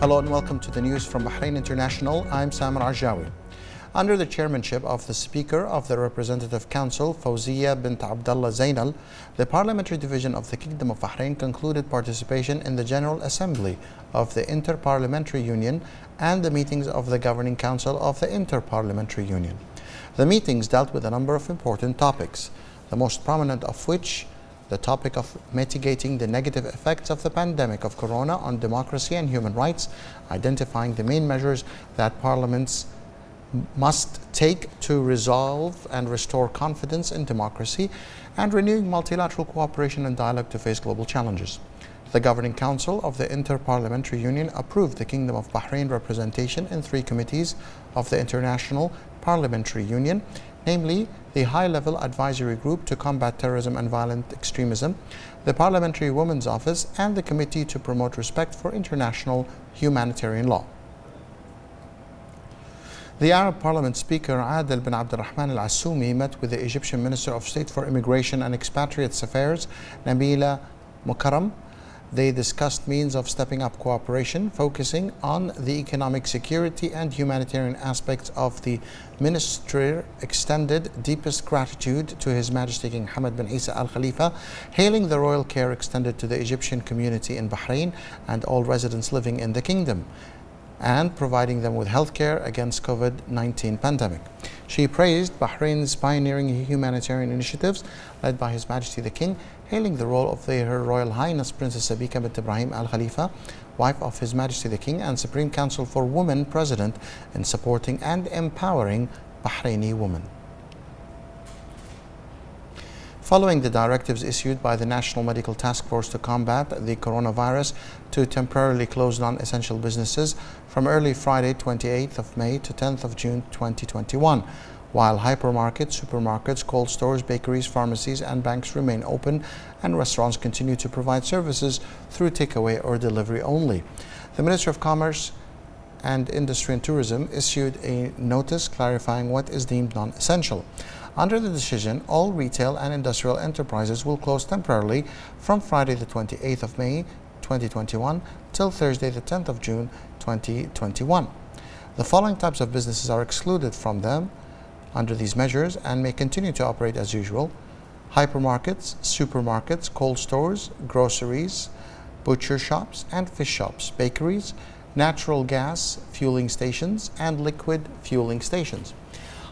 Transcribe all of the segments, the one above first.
Hello and welcome to the news from Bahrain International. I'm Samar Arjawi. Under the chairmanship of the Speaker of the Representative Council, Fawzia bint Abdullah Zainal, the Parliamentary Division of the Kingdom of Bahrain concluded participation in the General Assembly of the Inter-Parliamentary Union and the meetings of the Governing Council of the Inter-Parliamentary Union. The meetings dealt with a number of important topics, the most prominent of which the topic of mitigating the negative effects of the pandemic of corona on democracy and human rights, identifying the main measures that parliaments must take to resolve and restore confidence in democracy, and renewing multilateral cooperation and dialogue to face global challenges. The Governing Council of the Inter-Parliamentary Union approved the Kingdom of Bahrain representation in three committees of the International Parliamentary Union, namely the High-Level Advisory Group to Combat Terrorism and Violent Extremism, the Parliamentary Women's Office, and the Committee to Promote Respect for International Humanitarian Law. The Arab Parliament Speaker Adel bin Abdurrahman Al Assoumi met with the Egyptian Minister of State for Immigration and Expatriates Affairs, Nabila Mukarram, they discussed means of stepping up cooperation, focusing on the economic security and humanitarian aspects of the minister extended deepest gratitude to His Majesty King Hamad bin Isa Al Khalifa, hailing the royal care extended to the Egyptian community in Bahrain and all residents living in the kingdom and providing them with health care against COVID-19 pandemic. She praised Bahrain's pioneering humanitarian initiatives led by His Majesty the King, hailing the role of the, Her Royal Highness Princess Sabika bint Ibrahim Al Khalifa, wife of His Majesty the King and Supreme Council for Women President in supporting and empowering Bahraini women. Following the directives issued by the National Medical Task Force to combat the coronavirus to temporarily close non-essential businesses from early Friday 28th of May to 10th of June 2021, while hypermarkets, supermarkets, cold stores, bakeries, pharmacies and banks remain open and restaurants continue to provide services through takeaway or delivery only. The Minister of Commerce and Industry and Tourism issued a notice clarifying what is deemed non-essential. Under the decision, all retail and industrial enterprises will close temporarily from Friday the 28th of May 2021 till Thursday the 10th of June 2021. The following types of businesses are excluded from them under these measures and may continue to operate as usual. Hypermarkets, supermarkets, cold stores, groceries, butcher shops and fish shops, bakeries, natural gas fueling stations and liquid fueling stations.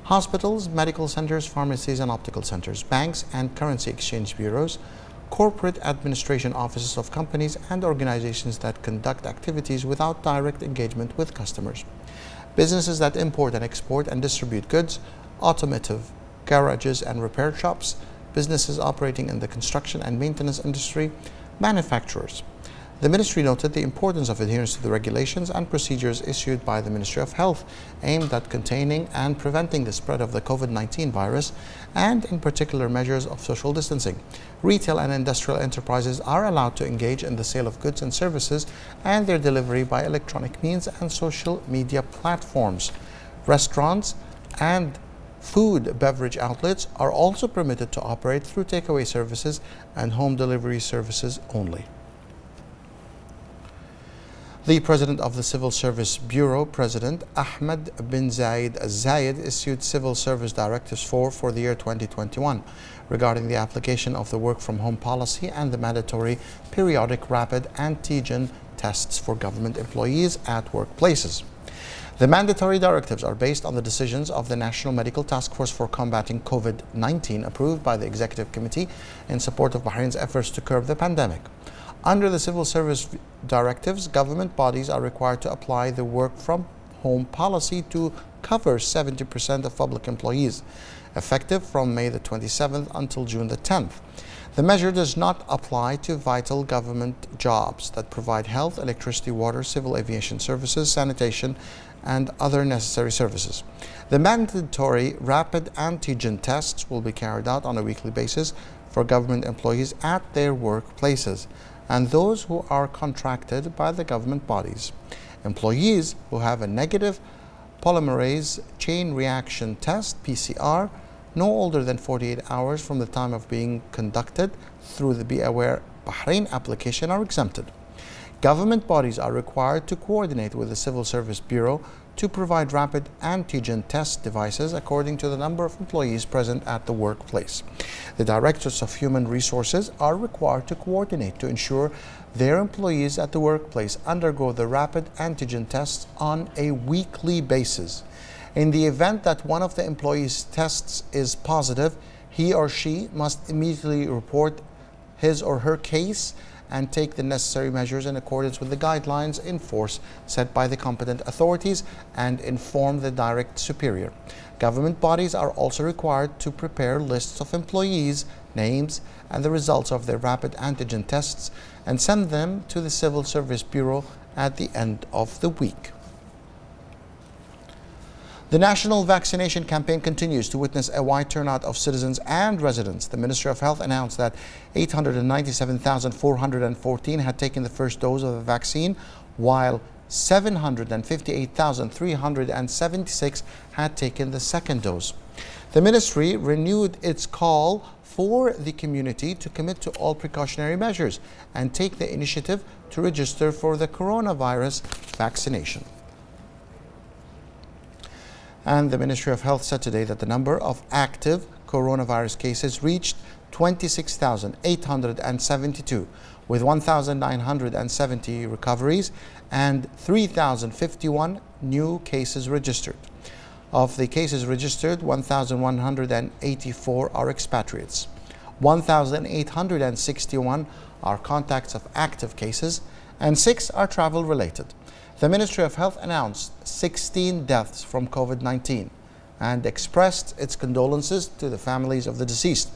Hospitals, medical centers, pharmacies and optical centers, banks and currency exchange bureaus, corporate administration offices of companies and organizations that conduct activities without direct engagement with customers, businesses that import and export and distribute goods, automotive, garages and repair shops, businesses operating in the construction and maintenance industry, manufacturers, the ministry noted the importance of adherence to the regulations and procedures issued by the Ministry of Health aimed at containing and preventing the spread of the COVID-19 virus and in particular measures of social distancing. Retail and industrial enterprises are allowed to engage in the sale of goods and services and their delivery by electronic means and social media platforms. Restaurants and Food beverage outlets are also permitted to operate through takeaway services and home delivery services only. The president of the Civil Service Bureau, President Ahmed bin Zayed Zayed, issued civil service directives 4 for the year 2021 regarding the application of the work from home policy and the mandatory periodic rapid antigen tests for government employees at workplaces. The mandatory directives are based on the decisions of the National Medical Task Force for Combating COVID-19 approved by the Executive Committee in support of Bahrain's efforts to curb the pandemic. Under the civil service directives, government bodies are required to apply the work from home policy to cover 70% of public employees, effective from May the 27th until June the 10th. The measure does not apply to vital government jobs that provide health, electricity, water, civil aviation services, sanitation, and other necessary services. The mandatory rapid antigen tests will be carried out on a weekly basis for government employees at their workplaces and those who are contracted by the government bodies. Employees who have a negative polymerase chain reaction test, PCR, no older than 48 hours from the time of being conducted through the Be Aware Bahrain application are exempted. Government bodies are required to coordinate with the Civil Service Bureau to provide rapid antigen test devices according to the number of employees present at the workplace. The directors of human resources are required to coordinate to ensure their employees at the workplace undergo the rapid antigen tests on a weekly basis. In the event that one of the employees' tests is positive, he or she must immediately report his or her case and take the necessary measures in accordance with the guidelines in force set by the competent authorities and inform the direct superior. Government bodies are also required to prepare lists of employees, names, and the results of their rapid antigen tests and send them to the Civil Service Bureau at the end of the week. The national vaccination campaign continues to witness a wide turnout of citizens and residents. The Ministry of Health announced that 897,414 had taken the first dose of the vaccine, while 758,376 had taken the second dose. The ministry renewed its call for the community to commit to all precautionary measures and take the initiative to register for the coronavirus vaccination. And the Ministry of Health said today that the number of active coronavirus cases reached 26,872 with 1,970 recoveries and 3,051 new cases registered. Of the cases registered, 1,184 are expatriates. 1,861 are contacts of active cases and 6 are travel related. The Ministry of Health announced 16 deaths from COVID-19 and expressed its condolences to the families of the deceased.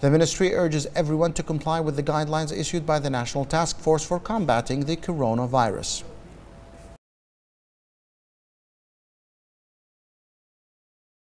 The ministry urges everyone to comply with the guidelines issued by the National Task Force for combating the coronavirus.